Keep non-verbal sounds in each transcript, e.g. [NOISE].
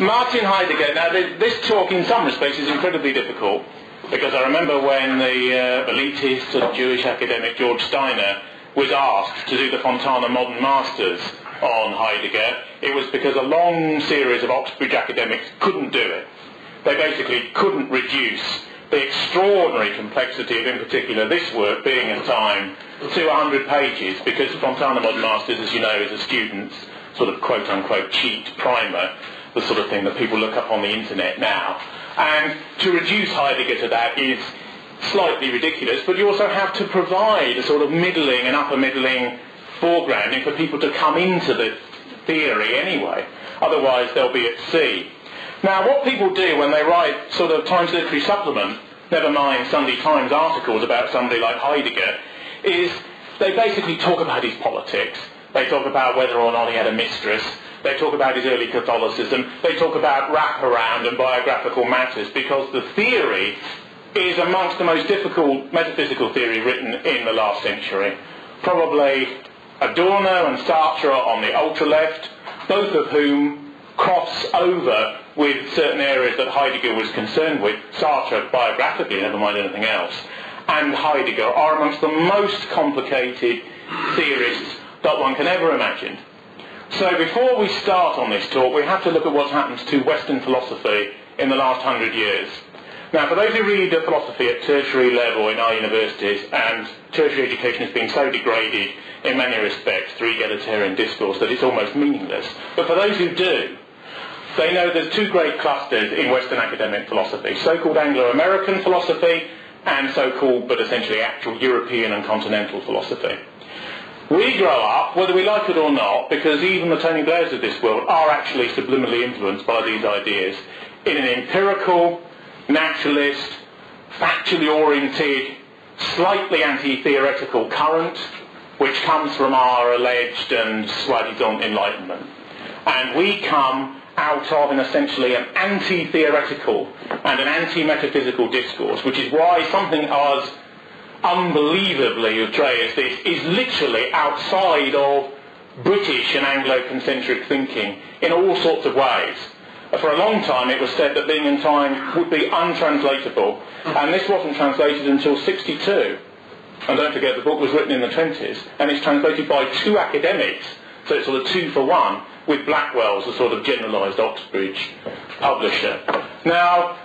Martin Heidegger. Now, this talk, in some respects, is incredibly difficult because I remember when the uh, elitist and Jewish academic George Steiner was asked to do the Fontana Modern Masters on Heidegger, it was because a long series of Oxbridge academics couldn't do it. They basically couldn't reduce the extraordinary complexity of, in particular, this work Being and Time to 100 pages, because Fontana Modern Masters, as you know, is a student's sort of quote-unquote cheat primer, the sort of thing that people look up on the internet now. And to reduce Heidegger to that is slightly ridiculous, but you also have to provide a sort of middling and upper middling foregrounding for people to come into the theory anyway. Otherwise they'll be at sea. Now what people do when they write sort of Times Literary Supplement, never mind Sunday Times articles about somebody like Heidegger, is they basically talk about his politics. They talk about whether or not he had a mistress. They talk about his early Catholicism. They talk about wraparound and biographical matters because the theory is amongst the most difficult metaphysical theory written in the last century. Probably Adorno and Sartre on the ultra-left, both of whom cross over with certain areas that Heidegger was concerned with, Sartre biographically, never mind anything else, and Heidegger are amongst the most complicated theorists that one can ever imagine. So before we start on this talk, we have to look at what's happened to Western philosophy in the last hundred years. Now, for those who read philosophy at tertiary level in our universities, and tertiary education has been so degraded in many respects through egalitarian discourse that it's almost meaningless. But for those who do, they know there's two great clusters in Western academic philosophy, so-called Anglo-American philosophy and so-called, but essentially actual European and continental philosophy. We grow up, whether we like it or not, because even the Tony Blairs of this world are actually subliminally influenced by these ideas, in an empirical, naturalist, factually oriented, slightly anti-theoretical current, which comes from our alleged and soi-disant enlightenment. And we come out of an essentially an anti-theoretical and an anti-metaphysical discourse, which is why something as unbelievably outre as this is literally outside of British and Anglo-concentric thinking in all sorts of ways. For a long time it was said that Being and Time would be untranslatable, and this wasn't translated until 62. And don't forget, the book was written in the 20s, and it's translated by two academics, so it's sort of two for one, with Blackwell's the sort of generalised Oxbridge publisher. Now,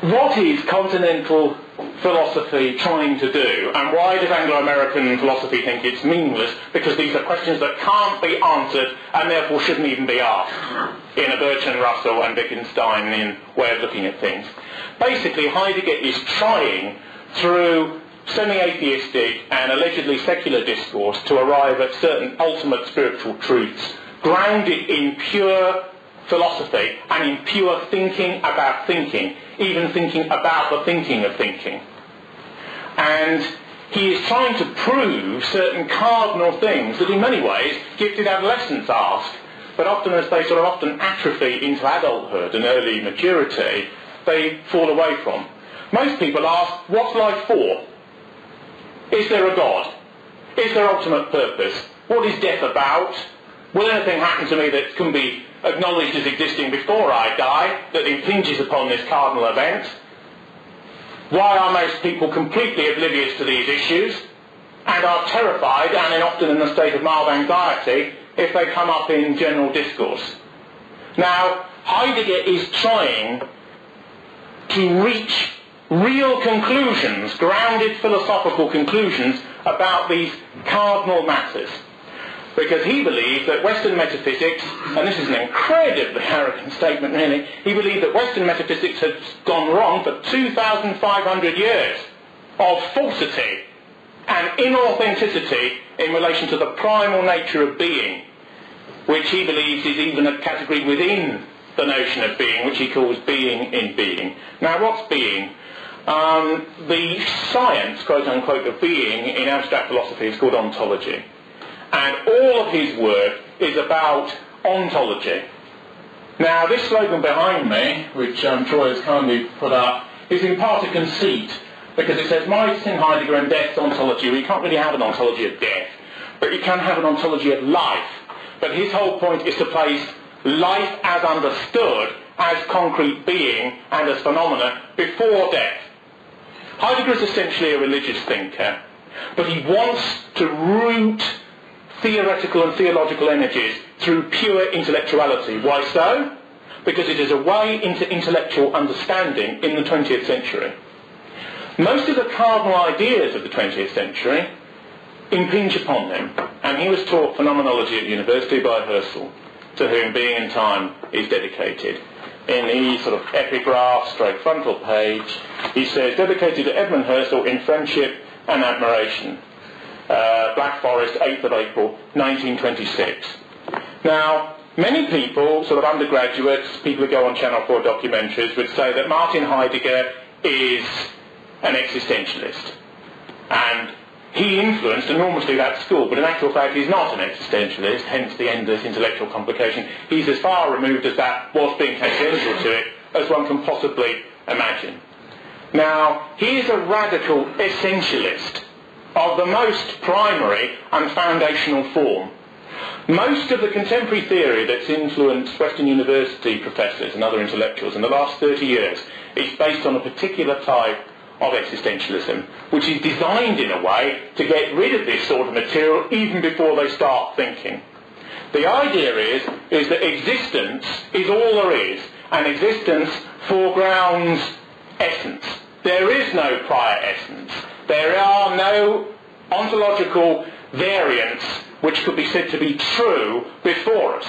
what is continental philosophy trying to do, and why does Anglo-American philosophy think it's meaningless? Because these are questions that can't be answered, and therefore shouldn't even be asked in a Bertrand Russell and Wittgenstein way of looking at things. Basically, Heidegger is trying, through semi-atheistic and allegedly secular discourse to arrive at certain ultimate spiritual truths grounded in pure philosophy and in pure thinking about thinking, even thinking about the thinking of thinking. And he is trying to prove certain cardinal things that in many ways gifted adolescents ask, but often as they sort of often atrophy into adulthood and early maturity, they fall away from. Most people ask, what's life for? Is there a God? Is there ultimate purpose? What is death about? Will anything happen to me that can be acknowledged as existing before I die that impinges upon this cardinal event? Why are most people completely oblivious to these issues and are terrified and often in a state of mild anxiety if they come up in general discourse? Now, Heidegger is trying to reach real conclusions, grounded philosophical conclusions about these cardinal matters. Because he believed that Western metaphysics, and this is an incredibly arrogant statement really, he believed that Western metaphysics had gone wrong for 2,500 years of falsity and inauthenticity in relation to the primal nature of being, which he believes is even a category within the notion of being, which he calls being in being. Now what's being? Um, the science, quote unquote, of being in abstract philosophy is called ontology. And all of his work is about ontology. Now, this slogan behind me, which um, Troy has kindly put up, is in part a conceit, because it says, Martin Heidegger and death's ontology. Well, you can't really have an ontology of death, but you can have an ontology of life. But his whole point is to place life as understood as concrete being and as phenomena before death. Heidegger is essentially a religious thinker, but he wants to root theoretical and theological energies through pure intellectuality. Why so? Because it is a way into intellectual understanding in the 20th century. Most of the cardinal ideas of the 20th century impinge upon them, and he was taught phenomenology at university by Husserl, to whom Being and Time is dedicated in the sort of epigraph stroke frontal page, he says, dedicated to Edmund Husserl in friendship and admiration. Uh, Black Forest, 8th of April, 1926. Now, many people, sort of undergraduates, people who go on Channel 4 documentaries, would say that Martin Heidegger is an existentialist. And he influenced enormously that school, but in actual fact he's not an existentialist, hence the endless intellectual complication. He's as far removed as that whilst being tangential to it as one can possibly imagine. Now, he is a radical essentialist of the most primary and foundational form. Most of the contemporary theory that's influenced Western University professors and other intellectuals in the last 30 years is based on a particular type of existentialism, which is designed in a way to get rid of this sort of material even before they start thinking. The idea is, is that existence is all there is, and existence foregrounds essence. There is no prior essence. There are no ontological variants which could be said to be true before us.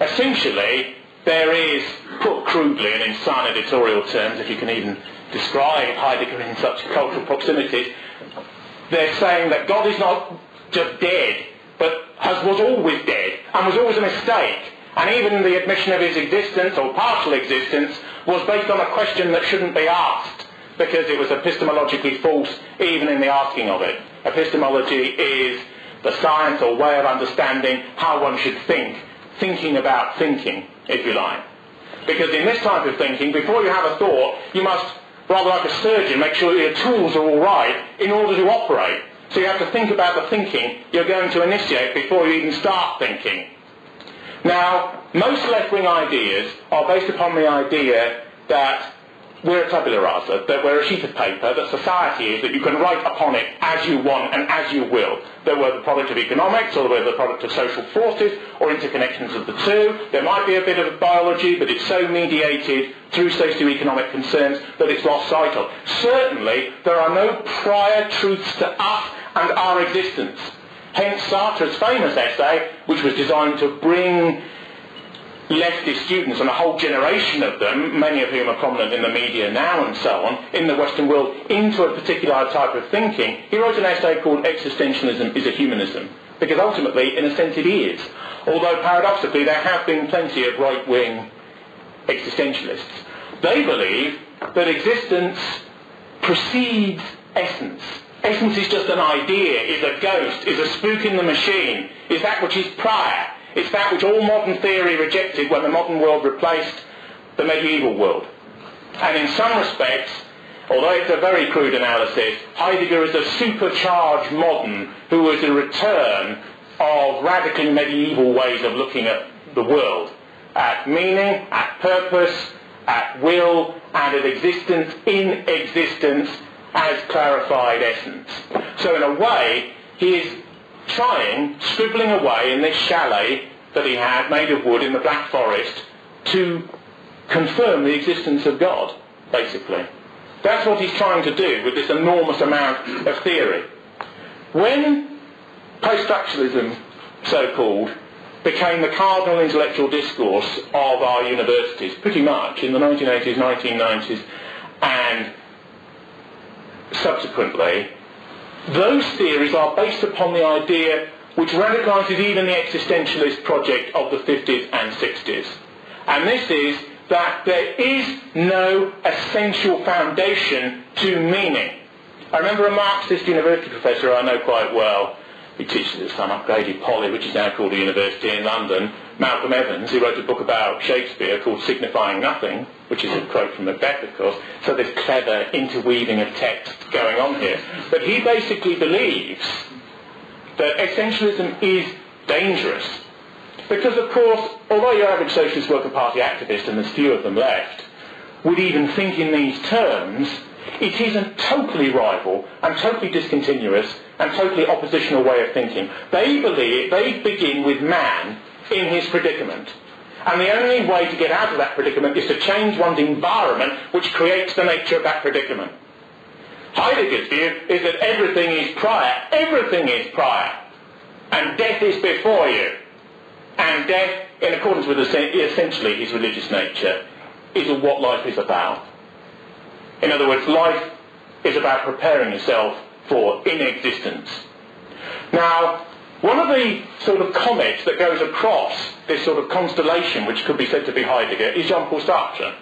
Essentially, there is, put crudely and in sign editorial terms, if you can even describe Heidegger in such cultural proximity, they're saying that God is not just dead, but has, was always dead and was always a mistake. And even the admission of his existence, or partial existence, was based on a question that shouldn't be asked because it was epistemologically false even in the asking of it. Epistemology is the science or way of understanding how one should think, thinking about thinking, if you like. Because in this type of thinking, before you have a thought, you must rather like a surgeon, make sure your tools are all right in order to operate. So you have to think about the thinking you're going to initiate before you even start thinking. Now, most left-wing ideas are based upon the idea that we're a tabula rasa, that we're a sheet of paper, that society is, that you can write upon it as you want and as you will. That we're the product of economics, or we're the product of social forces, or interconnections of the two. There might be a bit of biology, but it's so mediated through socio-economic concerns that it's lost sight of. Certainly, there are no prior truths to us and our existence. Hence Sartre's famous essay, which was designed to bring leftist students and a whole generation of them, many of whom are prominent in the media now and so on, in the Western world, into a particular type of thinking, he wrote an essay called Existentialism is a Humanism. Because ultimately, in a sense, it is. Although paradoxically, there have been plenty of right-wing existentialists. They believe that existence precedes essence. Essence is just an idea, is a ghost, is a spook in the machine, is that which is prior. It's that which all modern theory rejected when the modern world replaced the medieval world. And in some respects, although it's a very crude analysis, Heidegger is a supercharged modern who is a return of radically medieval ways of looking at the world, at meaning, at purpose, at will, and at existence in existence as clarified essence. So in a way, he is trying, scribbling away in this chalet that he had made of wood in the Black Forest to confirm the existence of God, basically. That's what he's trying to do with this enormous amount of theory. When post-structuralism, so-called, became the cardinal intellectual discourse of our universities, pretty much in the 1980s, 1990s, and subsequently, those theories are based upon the idea which radicalizes even the existentialist project of the 50s and 60s. And this is that there is no essential foundation to meaning. I remember a Marxist university professor I know quite well, he teaches at some upgraded poly, which is now called a university in London, Malcolm Evans, who wrote a book about Shakespeare called Signifying Nothing, which is a quote from Macbeth, of course, so there's clever interweaving of text going on here. But he basically believes that essentialism is dangerous. Because, of course, although your average Socialist Worker Party activist, and there's few of them left, would even think in these terms, it is a totally rival and totally discontinuous and totally oppositional way of thinking. They believe, they begin with man in his predicament. And the only way to get out of that predicament is to change one's environment which creates the nature of that predicament. Heidegger's view is that everything is prior. Everything is prior. And death is before you. And death, in accordance with essentially his religious nature, is what life is about. In other words, life is about preparing yourself for inexistence. Now, one of the sort of comets that goes across this sort of constellation, which could be said to be Heidegger, is Jean-Paul Sartre,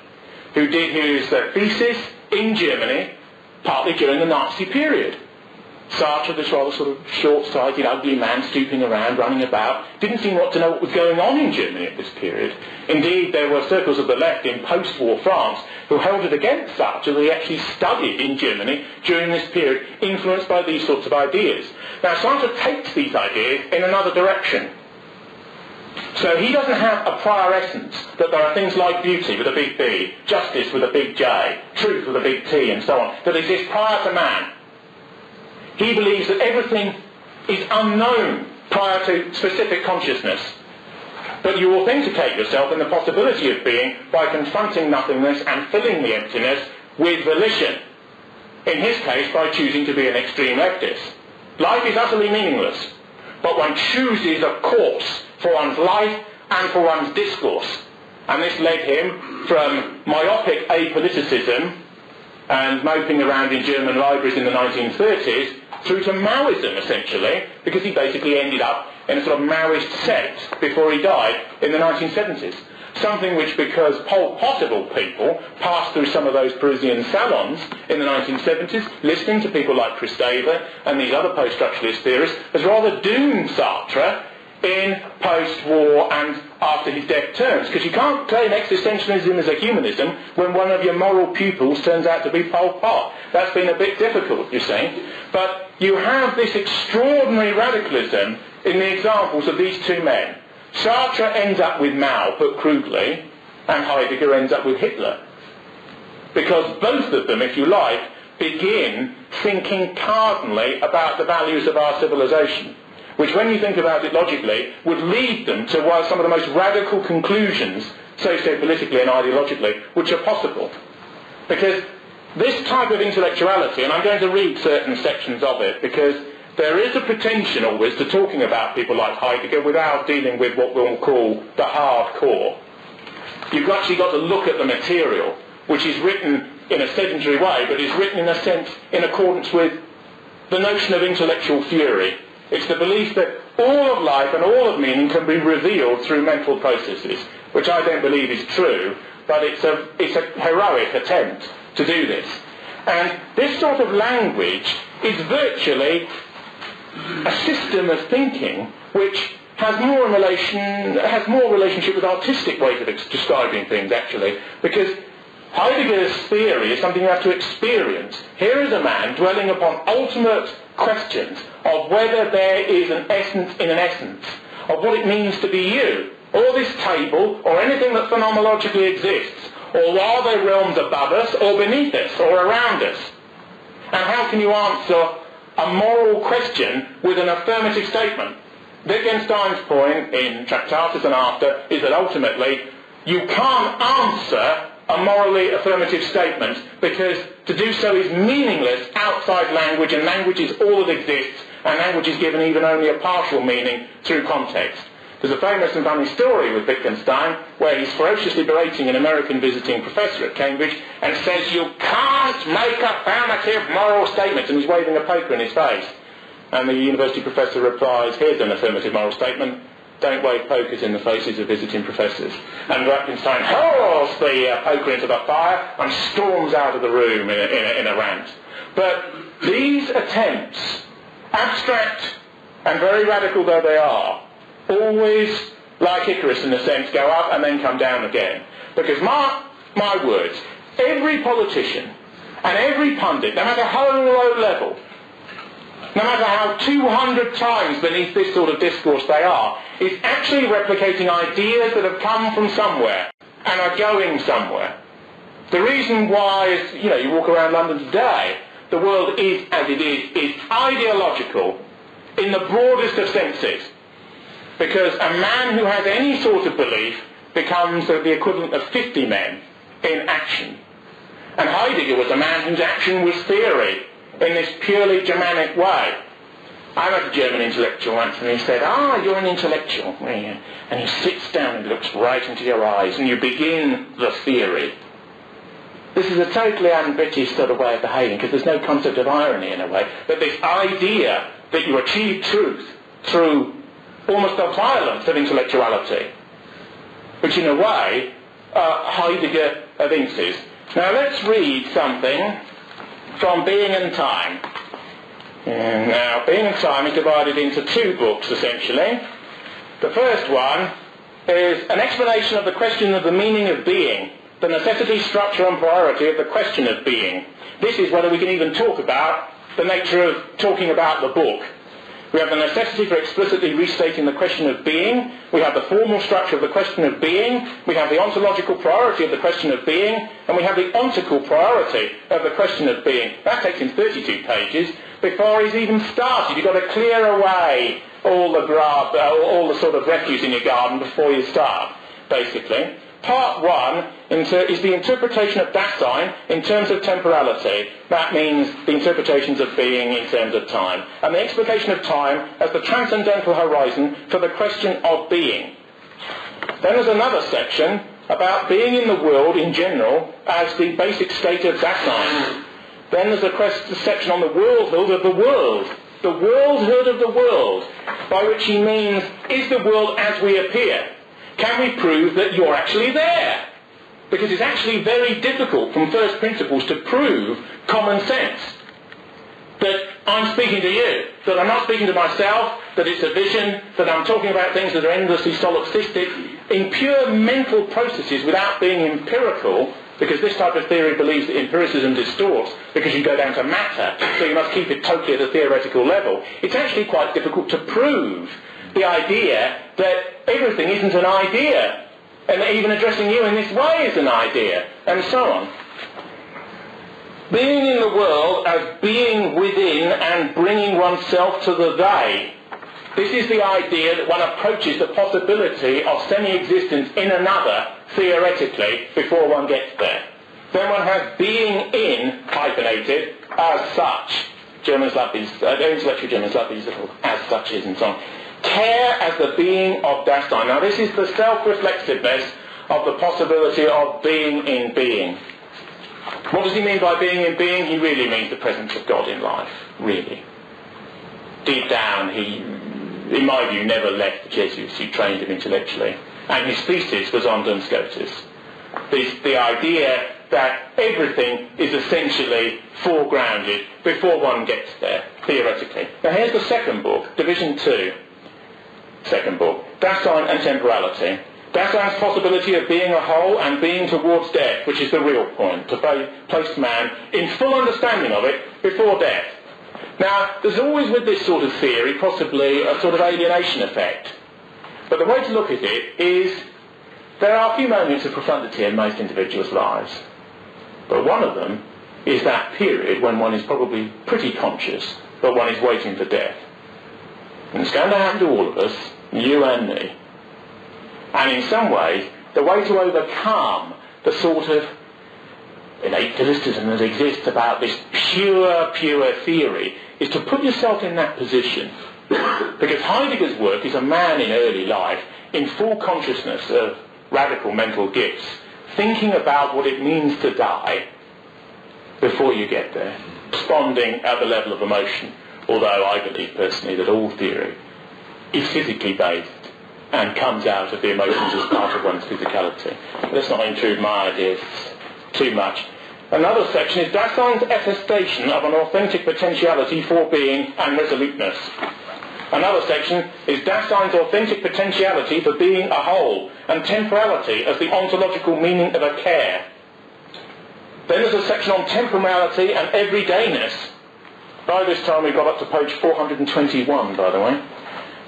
who did his uh, thesis in Germany, partly during the Nazi period. Sartre, this rather sort of short-sighted, ugly man stooping around, running about, didn't seem to know what was going on in Germany at this period. Indeed, there were circles of the left in post-war France who held it against Sartre that he actually studied in Germany during this period, influenced by these sorts of ideas. Now, Sartre takes these ideas in another direction. So he doesn't have a prior essence that there are things like beauty with a big B, justice with a big J, truth with a big T, and so on, that exist prior to man. He believes that everything is unknown prior to specific consciousness. But you authenticate yourself in the possibility of being by confronting nothingness and filling the emptiness with volition. In his case, by choosing to be an extreme leftist. Life is utterly meaningless, but one chooses a course for one's life and for one's discourse. And this led him from myopic apoliticism and moping around in German libraries in the 1930s through to Maoism, essentially, because he basically ended up in a sort of Maoist sect before he died in the 1970s. Something which, because Pol Potable people passed through some of those Parisian salons in the 1970s, listening to people like Kristeva and these other post-structuralist theorists, has rather doomed Sartre in post-war and after his death terms. Because you can't claim existentialism as a humanism when one of your moral pupils turns out to be Pol Pot. That's been a bit difficult, you see. But you have this extraordinary radicalism in the examples of these two men. Sartre ends up with Mao, put crudely, and Heidegger ends up with Hitler. Because both of them, if you like, begin thinking cardinally about the values of our civilization which when you think about it logically, would lead them to some of the most radical conclusions, socio-politically and ideologically, which are possible. Because this type of intellectuality, and I'm going to read certain sections of it, because there is a pretension always to talking about people like Heidegger without dealing with what we'll call the hard core. You've actually got to look at the material, which is written in a sedentary way, but is written in a sense in accordance with the notion of intellectual fury, it's the belief that all of life and all of meaning can be revealed through mental processes, which I don't believe is true, but it's a, it's a heroic attempt to do this. And this sort of language is virtually a system of thinking which has more relation has more relationship with artistic ways of describing things actually because Heidegger's theory is something you have to experience. Here is a man dwelling upon ultimate questions of whether there is an essence in an essence, of what it means to be you, or this table, or anything that phenomenologically exists, or are there realms above us, or beneath us, or around us? And how can you answer a moral question with an affirmative statement? Wittgenstein's point in Tractatus and after is that ultimately you can't answer a morally affirmative statement because to do so is meaningless outside language and language is all that exists and language is given even only a partial meaning through context. There's a famous and funny story with Wittgenstein where he's ferociously berating an American visiting professor at Cambridge and says, you can't make affirmative moral statements, and he's waving a paper in his face. And the university professor replies, here's an affirmative moral statement, don't wave pokers in the faces of visiting professors. And Wittgenstein hurls the uh, poker into the fire and storms out of the room in a, in a, in a rant. But these attempts, abstract and very radical though they are, always, like Icarus in a sense, go up and then come down again. Because mark my words, every politician and every pundit, no matter how low level, no matter how 200 times beneath this sort of discourse they are, is actually replicating ideas that have come from somewhere and are going somewhere. The reason why is, you know, you walk around London today, the world is as it is, is ideological in the broadest of senses. Because a man who has any sort of belief becomes the equivalent of 50 men in action. And Heidegger was a man whose action was theory in this purely Germanic way. I met a German intellectual once and he said, ah, you're an intellectual. And he sits down and looks right into your eyes and you begin the theory. This is a totally un-British sort of way of behaving because there's no concept of irony in a way. But this idea that you achieve truth through almost the violence of intellectuality, which in a way uh, Heidegger evinces. Now let's read something from Being and Time. And now, Being and Time is divided into two books, essentially. The first one is an explanation of the question of the meaning of being, the necessity, structure and priority of the question of being. This is whether we can even talk about the nature of talking about the book. We have the necessity for explicitly restating the question of being. We have the formal structure of the question of being. We have the ontological priority of the question of being. And we have the ontical priority of the question of being. That takes him 32 pages before he's even started. You've got to clear away all the grass, uh, all the sort of refuse in your garden before you start, basically. Part one is the interpretation of Dasein in terms of temporality. That means the interpretations of being in terms of time. And the explication of time as the transcendental horizon for the question of being. Then there's another section about being in the world in general as the basic state of Dasein. Then there's a section on the worldhood of the world. The worldhood of the world, by which he means, is the world as we appear? Can we prove that you're actually there? Because it's actually very difficult from first principles to prove common sense. That I'm speaking to you, that I'm not speaking to myself, that it's a vision, that I'm talking about things that are endlessly solipsistic, in pure mental processes without being empirical, because this type of theory believes that empiricism distorts because you go down to matter, so you must keep it totally at a theoretical level. It's actually quite difficult to prove the idea that everything isn't an idea, and that even addressing you in this way is an idea, and so on. Being in the world as being within and bringing oneself to the they. This is the idea that one approaches the possibility of semi-existence in another, theoretically, before one gets there. Then one has being in, hyphenated, as such. Germans love these, uh, intellectual Germans love these little as suches and so on care as the being of Dasein. Now this is the self-reflexiveness of the possibility of being in being. What does he mean by being in being? He really means the presence of God in life, really. Deep down, he, in my view, never left the Jesuits who trained him intellectually. And his thesis was on Duns Scotus. The, the idea that everything is essentially foregrounded before one gets there, theoretically. Now here's the second book, Division 2 second book, Dasein and temporality. Dasein's possibility of being a whole and being towards death, which is the real point, to place man in full understanding of it before death. Now, there's always with this sort of theory possibly a sort of alienation effect. But the way to look at it is there are a few moments of profundity in most individuals' lives. But one of them is that period when one is probably pretty conscious, but one is waiting for death. And it's going to happen to all of us, you and me. And in some ways, the way to overcome the sort of innate philisticism that exists about this pure, pure theory is to put yourself in that position. [COUGHS] because Heidegger's work is a man in early life in full consciousness of radical mental gifts, thinking about what it means to die before you get there, responding at the level of emotion although I believe personally that all theory is physically based and comes out of the emotions as part of one's physicality. Let's not intrude my ideas too much. Another section is Dasein's attestation of an authentic potentiality for being and resoluteness. Another section is Dasein's authentic potentiality for being a whole and temporality as the ontological meaning of a care. Then there's a section on temporality and everydayness By this time we've got up to page 421, by the way.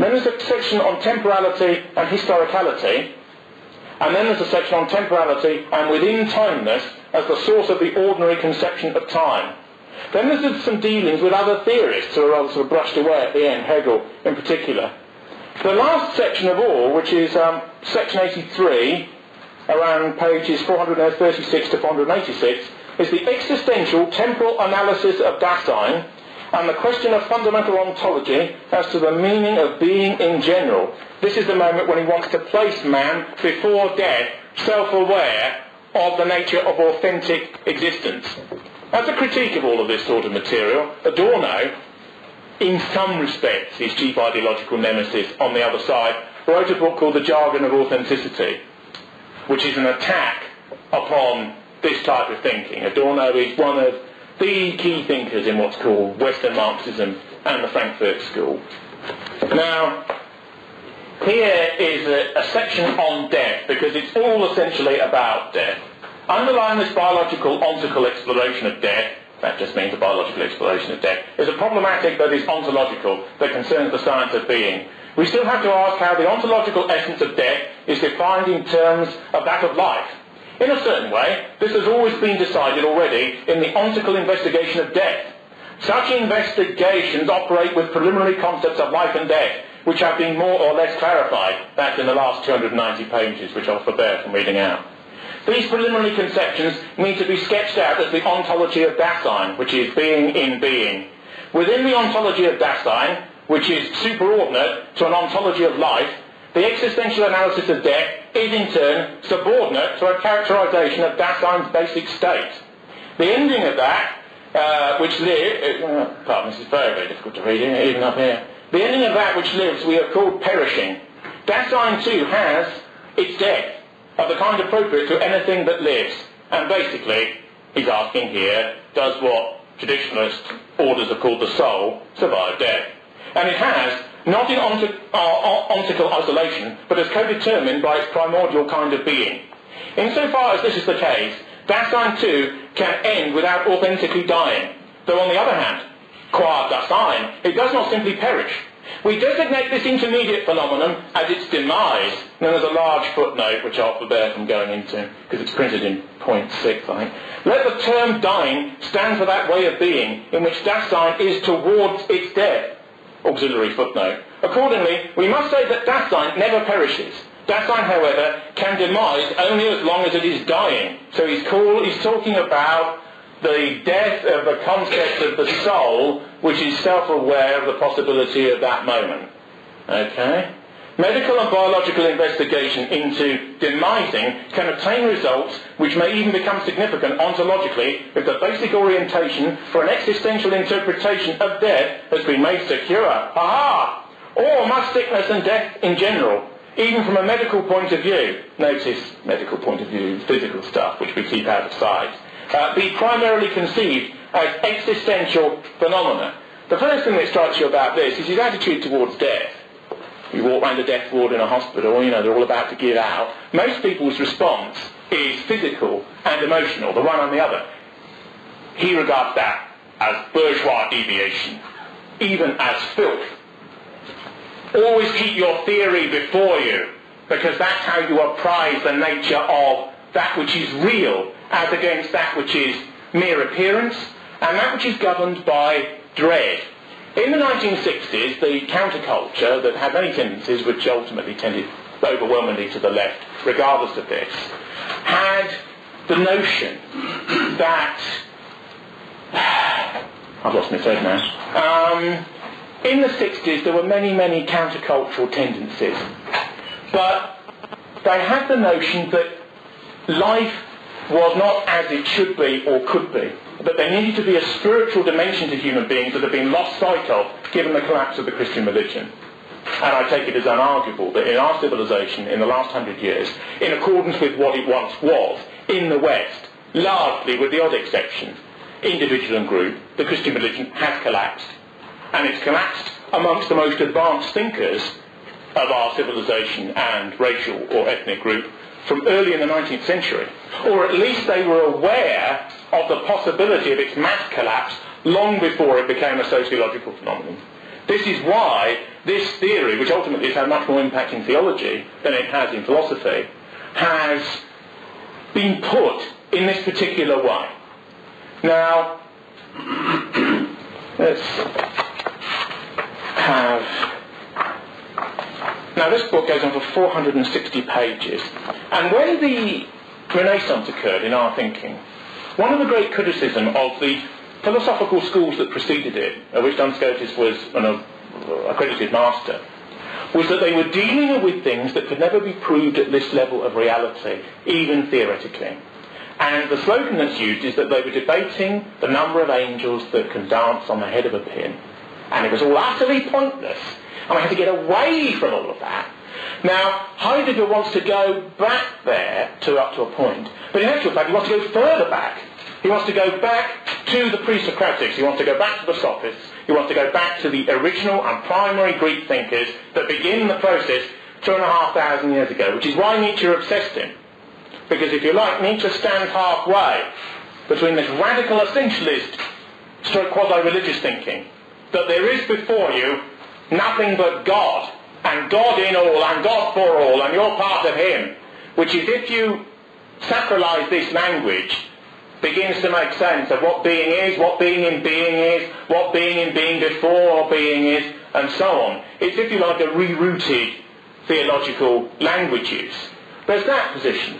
Then there's a section on temporality and historicality, and then there's a section on temporality and within timeness as the source of the ordinary conception of time. Then there's some dealings with other theorists who are rather sort of brushed away at the end, Hegel in particular. The last section of all, which is um, section 83, around pages 436 to 486, is the existential temporal analysis of Dasein and the question of fundamental ontology as to the meaning of being in general. This is the moment when he wants to place man before death, self-aware of the nature of authentic existence. As a critique of all of this sort of material, Adorno, in some respects, his chief ideological nemesis on the other side, wrote a book called The Jargon of Authenticity, which is an attack upon this type of thinking. Adorno is one of the key thinkers in what's called Western Marxism and the Frankfurt School. Now, here is a, a section on death, because it's all essentially about death. Underlying this biological ontical exploration of death, that just means a biological exploration of death, is a problematic that is ontological, that concerns the science of being. We still have to ask how the ontological essence of death is defined in terms of that of life. In a certain way, this has always been decided already in the ontical investigation of death. Such investigations operate with preliminary concepts of life and death, which have been more or less clarified. That's in the last 290 pages, which I'll forbear from reading out. These preliminary conceptions need to be sketched out as the ontology of Dasein, which is being in being. Within the ontology of Dasein, which is superordinate to an ontology of life, the existential analysis of death is in turn subordinate to a characterization of Dasein's basic state. The ending of that, uh, which lives, uh, pardon, this is very, very difficult to read, even up here. The ending of that which lives we have called perishing. Dasein too has its death of the kind appropriate to anything that lives. And basically, he's asking here, does what traditionalist orders have called the soul survive death? And it has, not in uh, ontical isolation, but as co-determined by its primordial kind of being. Insofar as this is the case, Dasein too can end without authentically dying. Though on the other hand, qua Dasein, it does not simply perish, we designate this intermediate phenomenon as its demise. Now there's a large footnote which I'll forbear from going into because it's printed in point six, I think. Let the term dying stand for that way of being in which Dasein is towards its death. Auxiliary footnote. Accordingly, we must say that Dasein never perishes. Dasein, however, can demise only as long as it is dying. So he's, call, he's talking about the death of the concept of the soul, which is self-aware of the possibility of that moment. Okay? Medical and biological investigation into demising can obtain results which may even become significant ontologically if the basic orientation for an existential interpretation of death has been made secure. Aha! Or must sickness and death in general, even from a medical point of view, notice medical point of view, physical stuff, which we keep out of sight, uh, be primarily conceived as existential phenomena. The first thing that strikes you about this is his attitude towards death. You walk around a death ward in a hospital, you know, they're all about to give out. Most people's response is physical and emotional, the one on the other. He regards that as bourgeois deviation, even as filth. Always keep your theory before you, because that's how you apprise the nature of that which is real as against that which is mere appearance and that which is governed by dread. In the 1960s, the counterculture that had many tendencies which ultimately tended overwhelmingly to the left, regardless of this, had the notion that [SIGHS] I've lost my thread now. Um, in the 60s, there were many, many countercultural tendencies, but they had the notion that life was not as it should be or could be. That there needed to be a spiritual dimension to human beings that had been lost sight of given the collapse of the Christian religion. And I take it as unarguable that in our civilization in the last hundred years, in accordance with what it once was, in the West, largely with the odd exception, individual and group, the Christian religion has collapsed. And it's collapsed amongst the most advanced thinkers of our civilization and racial or ethnic group from early in the 19th century, or at least they were aware of the possibility of its mass collapse long before it became a sociological phenomenon. This is why this theory, which ultimately has had much more impact in theology than it has in philosophy, has been put in this particular way. Now, [CLEARS THROAT] let's have... Now this book goes on for 460 pages. And when the Renaissance occurred in our thinking, one of the great criticism of the philosophical schools that preceded it, of which Duns Scotus was an accredited master, was that they were dealing with things that could never be proved at this level of reality, even theoretically. And the slogan that's used is that they were debating the number of angels that can dance on the head of a pin. And it was all utterly pointless. And we had to get away from all of that. Now, Heidegger wants to go back there to up to a point. But in actual fact, he wants to go further back. He wants to go back to the pre-Socratics. He wants to go back to the Sophists. He wants to go back to the original and primary Greek thinkers that begin the process two and a half thousand years ago, which is why Nietzsche obsessed him. Because if you like, Nietzsche stands halfway between this radical essentialist stroke quasi-religious thinking that there is before you nothing but God, and God in all, and God for all, and you're part of Him, which is if you sacralize this language, begins to make sense of what being is, what being in being is, what being in being before being is, and so on. It's, if you like, a rerouted theological language use. There's that position.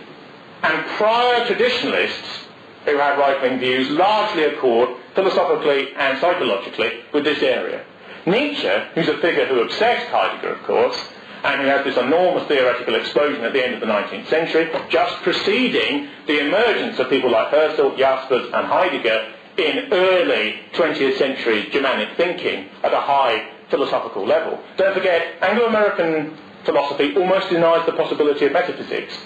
And prior traditionalists who have right-wing views largely accord philosophically and psychologically with this area. Nietzsche, who's a figure who obsessed Heidegger, of course, and who had this enormous theoretical explosion at the end of the 19th century, just preceding the emergence of people like Husserl, Jaspers and Heidegger in early 20th century Germanic thinking at a high philosophical level. Don't forget, Anglo-American philosophy almost denies the possibility of metaphysics.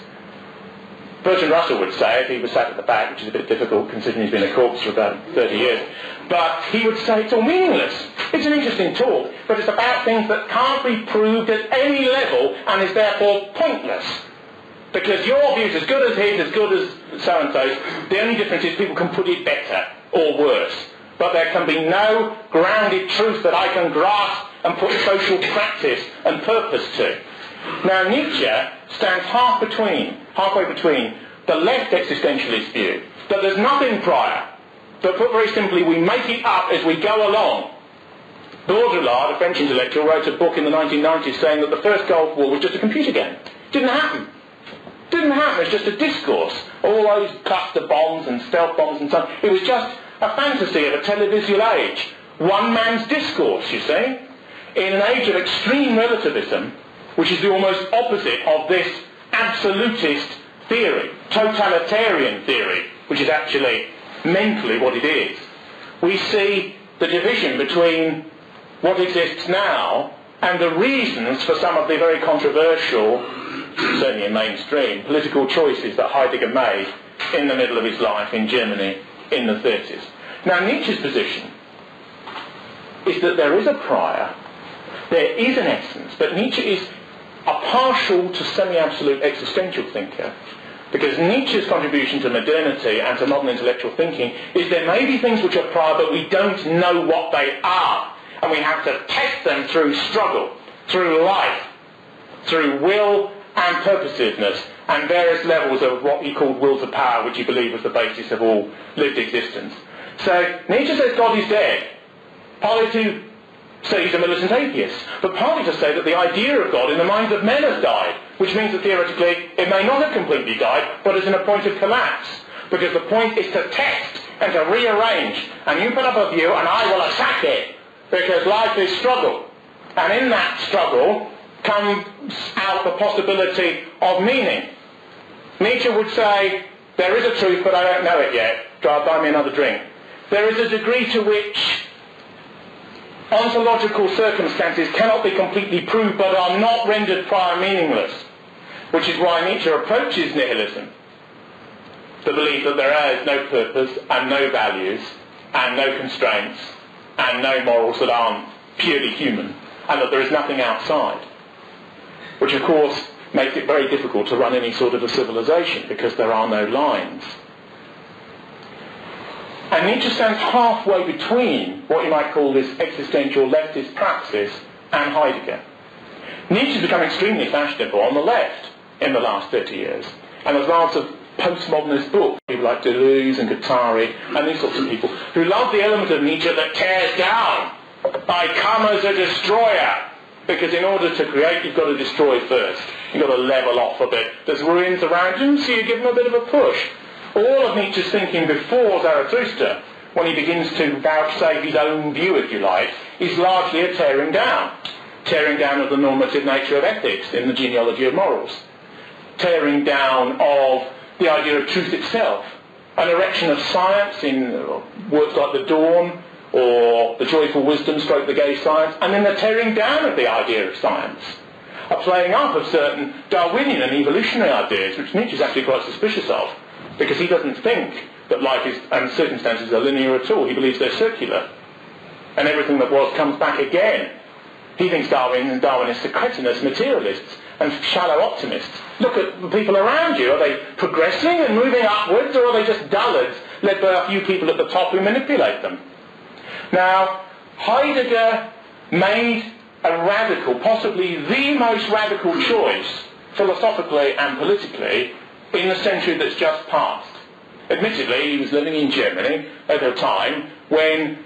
Bertrand Russell would say, if he was sat at the back, which is a bit difficult considering he's been a corpse for about 30 years, but he would say it's all meaningless. It's an interesting talk, but it's about things that can't be proved at any level and is therefore pointless. Because your view is as good as his, as good as so-and-so's. The only difference is people can put it better or worse. But there can be no grounded truth that I can grasp and put social practice and purpose to. Now Nietzsche stands half between, halfway between the left existentialist view, that there's nothing prior, that put very simply, we make it up as we go along. Baudrillard, a French intellectual, wrote a book in the 1990s saying that the first Gulf War was just a computer game. Didn't happen. Didn't happen. It's just a discourse. All those cluster bombs and stealth bombs and so on. It was just a fantasy of a televisual age. One man's discourse, you see. In an age of extreme relativism, which is the almost opposite of this absolutist theory, totalitarian theory, which is actually mentally what it is. We see the division between what exists now and the reasons for some of the very controversial, certainly in mainstream, political choices that Heidegger made in the middle of his life in Germany in the 30s. Now Nietzsche's position is that there is a prior, there is an essence, but Nietzsche is a partial to semi-absolute existential thinker. Because Nietzsche's contribution to modernity and to modern intellectual thinking is there may be things which are prior, but we don't know what they are. And we have to test them through struggle, through life, through will and purposiveness, and various levels of what he called will to power, which he believed was the basis of all lived existence. So Nietzsche says God is dead. To say he's a militant atheist, but partly to say that the idea of God in the minds of men has died, which means that theoretically it may not have completely died, but is in a point of collapse. Because the point is to test and to rearrange, and you put up a view and I will attack it, because life is struggle. And in that struggle comes out the possibility of meaning. Nietzsche would say, there is a truth, but I don't know it yet. Drive, Buy me another drink. There is a degree to which ontological circumstances cannot be completely proved but are not rendered prior meaningless, which is why Nietzsche approaches nihilism, the belief that there is no purpose and no values and no constraints and no morals that aren't purely human and that there is nothing outside, which of course makes it very difficult to run any sort of a civilization because there are no lines. And Nietzsche stands halfway between what you might call this existential leftist praxis and Heidegger. Nietzsche's become extremely fashionable on the left in the last 30 years. And there's lots of postmodernist books, people like Deleuze and Guattari and these sorts of people, who love the element of Nietzsche that tears down. I come as a destroyer. Because in order to create, you've got to destroy first. You've got to level off a bit. There's ruins around you, so you give them a bit of a push. All of Nietzsche's thinking before Zarathustra, when he begins to vouchsafe his own view, if you like, is largely a tearing down. Tearing down of the normative nature of ethics in the genealogy of morals. Tearing down of the idea of truth itself. An erection of science in works like The Dawn, or the joyful wisdom stroke the gay science, and then the tearing down of the idea of science. A playing up of certain Darwinian and evolutionary ideas, which Nietzsche is actually quite suspicious of, because he doesn't think that life is, and circumstances are linear at all. He believes they're circular. And everything that was comes back again. He thinks Darwin and Darwinists are cretinous materialists and shallow optimists. Look at the people around you. Are they progressing and moving upwards, or are they just dullards led by a few people at the top who manipulate them? Now, Heidegger made a radical, possibly the most radical choice, philosophically and politically, in the century that's just passed. Admittedly, he was living in Germany at a time when,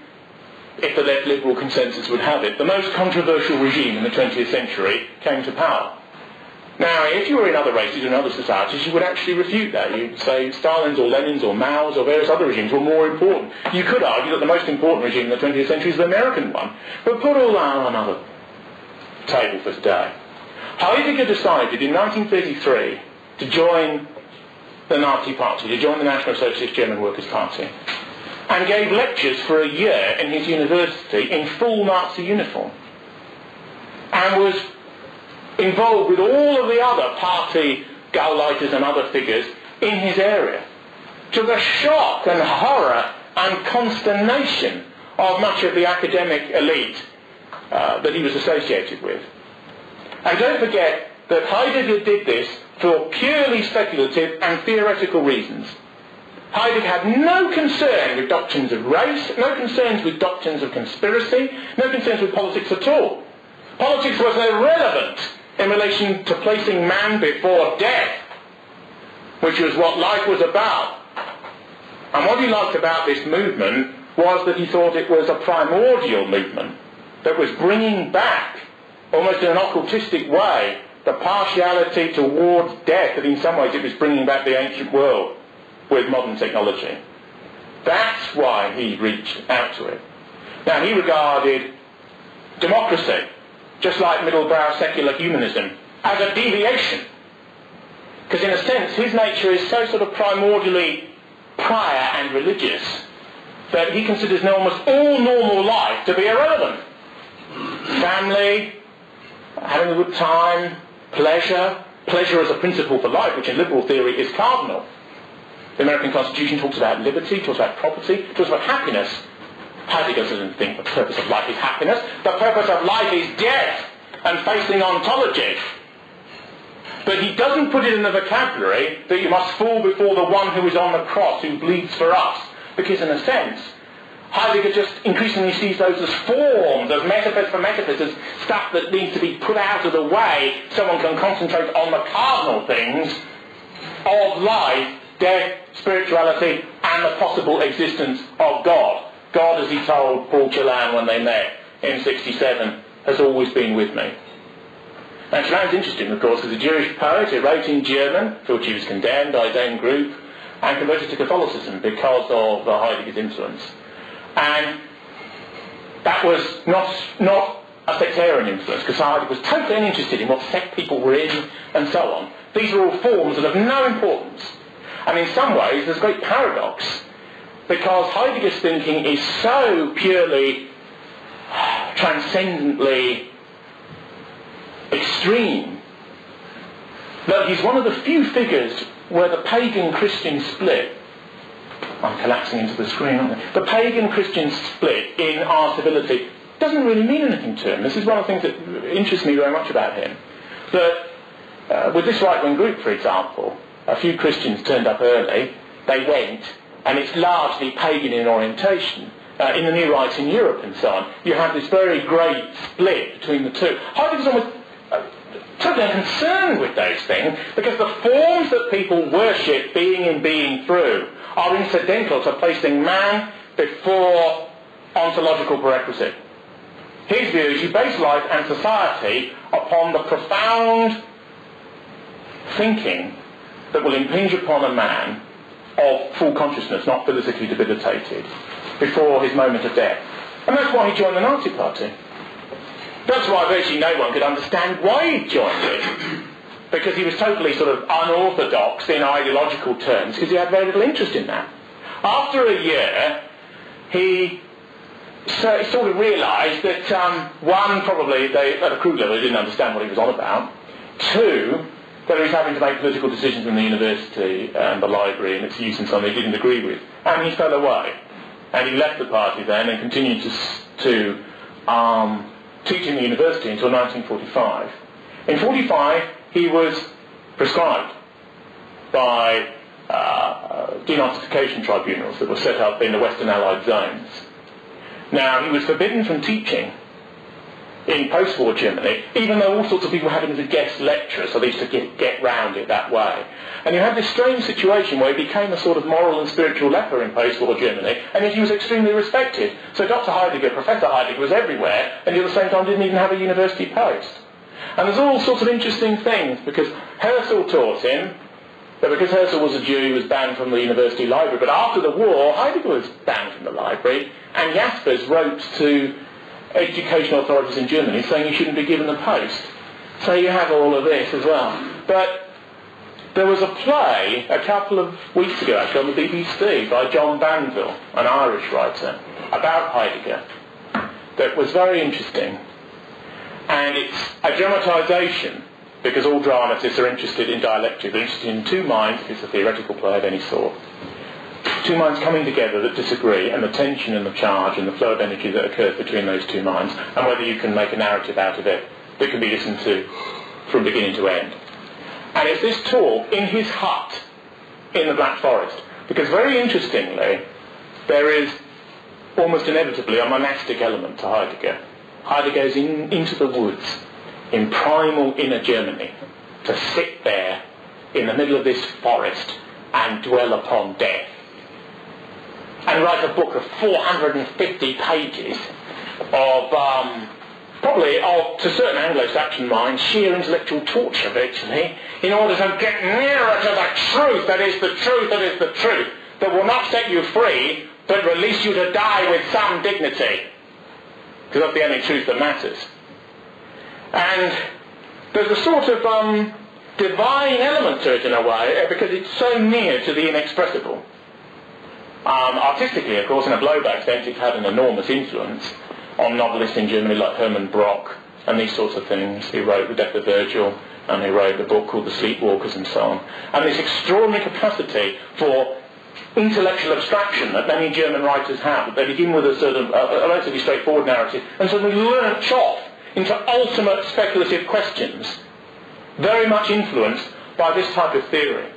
if the left liberal consensus would have it, the most controversial regime in the 20th century came to power. Now, if you were in other races and other societies, you would actually refute that. You'd say Stalin's or Lenin's or Mao's or various other regimes were more important. You could argue that the most important regime in the 20th century is the American one. But put all that on another table for today. Heidegger decided in 1933 to join the Nazi Party, to join the National Socialist German Workers' Party, and gave lectures for a year in his university in full Nazi uniform, and was involved with all of the other party Gauleiters and other figures in his area. To the shock and horror and consternation of much of the academic elite uh, that he was associated with. And don't forget that Heidegger did this for purely speculative and theoretical reasons. Heidegger had no concern with doctrines of race, no concerns with doctrines of conspiracy, no concerns with politics at all. Politics was irrelevant in relation to placing man before death, which was what life was about. And what he liked about this movement was that he thought it was a primordial movement that was bringing back, almost in an occultistic way, the partiality towards death that in some ways it was bringing back the ancient world with modern technology. That's why he reached out to it. Now he regarded democracy just like middle-brow secular humanism, as a deviation. Because in a sense, his nature is so sort of primordially prior and religious that he considers almost all normal life to be irrelevant. Family, having a good time, pleasure, pleasure as a principle for life, which in liberal theory is cardinal. The American Constitution talks about liberty, talks about property, talks about happiness. Heidegger doesn't think the purpose of life is happiness. The purpose of life is death and facing ontology. But he doesn't put it in the vocabulary that you must fall before the one who is on the cross, who bleeds for us. Because in a sense, Heidegger just increasingly sees those as forms, as metaphors for metaphors, as stuff that needs to be put out of the way so one can concentrate on the cardinal things of life, death, spirituality, and the possible existence of God. God, as he told Paul Celan when they met in 67, has always been with me. Now, Celan's interesting, of course, as a Jewish poet who wrote in German, for which he was condemned own group, and converted to Catholicism because of Heidegger's influence. And that was not, not a sectarian influence, because Heidegger was totally uninterested in what sect people were in and so on. These are all forms that have no importance. And in some ways, there's a great paradox because Heidegger's thinking is so purely [SIGHS] transcendently extreme that he's one of the few figures where the pagan Christian split I'm collapsing into the screen? The pagan Christian split in our civility doesn't really mean anything to him. This is one of the things that interests me very much about him. That uh, with this right-wing group, for example, a few Christians turned up early, they went, and it's largely pagan in orientation. Uh, in the New Right in Europe and so on, you have this very great split between the two. Heidegger's almost uh, totally unconcerned with those things because the forms that people worship being in being through are incidental to placing man before ontological prerequisite. His view is you base life and society upon the profound thinking that will impinge upon a man of full consciousness, not physically debilitated, before his moment of death. And that's why he joined the Nazi Party. That's why virtually no one could understand why he joined it. Because he was totally sort of unorthodox in ideological terms, because he had very little interest in that. After a year, he so sort of realised that um, one, probably they, at a crude level, they didn't understand what he was on about. Two, that he was having to make political decisions in the university and the library and its use and something he didn't agree with. And he fell away. And he left the party then and continued to, to um, teach in the university until 1945. In 45, he was prescribed by uh, denazification tribunals that were set up in the Western Allied zones. Now, he was forbidden from teaching in post-war Germany, even though all sorts of people had him as a guest lecturer, so they used to get, get round it that way. And you had this strange situation where he became a sort of moral and spiritual leper in post-war Germany, and yet he was extremely respected. So Dr. Heidegger, Professor Heidegger, was everywhere, and at the same time didn't even have a university post. And there's all sorts of interesting things, because Husserl taught him that because Husserl was a Jew, he was banned from the university library. But after the war, Heidegger was banned from the library, and Jaspers wrote to educational authorities in Germany saying he shouldn't be given the post. So you have all of this as well. But there was a play a couple of weeks ago actually on the BBC by John Banville, an Irish writer, about Heidegger that was very interesting. And it's a dramatisation because all dramatists are interested in dialectic. They're interested in two minds it's a theoretical play of any sort two minds coming together that disagree and the tension and the charge and the flow of energy that occurs between those two minds and whether you can make a narrative out of it that can be listened to from beginning to end. And it's this talk in his hut in the Black Forest because very interestingly there is almost inevitably a monastic element to Heidegger. Heidegger goes in, into the woods in primal inner Germany to sit there in the middle of this forest and dwell upon death and write a book of 450 pages of um, probably of, to certain Anglo-Saxon minds, sheer intellectual torture virtually, in order to get nearer to the truth that is the truth that is the truth, that will not set you free, but release you to die with some dignity. Because that's the only truth that matters. And there's a sort of um, divine element to it in a way, because it's so near to the inexpressible. Um, artistically, of course, in a blowback sense, it's had an enormous influence on novelists in Germany like Hermann Broch and these sorts of things. He wrote The Death of Virgil and he wrote a book called The Sleepwalkers and so on. And this extraordinary capacity for intellectual abstraction that many German writers have, they begin with a sort of a, relatively straightforward narrative and suddenly launch off into ultimate speculative questions, very much influenced by this type of theory.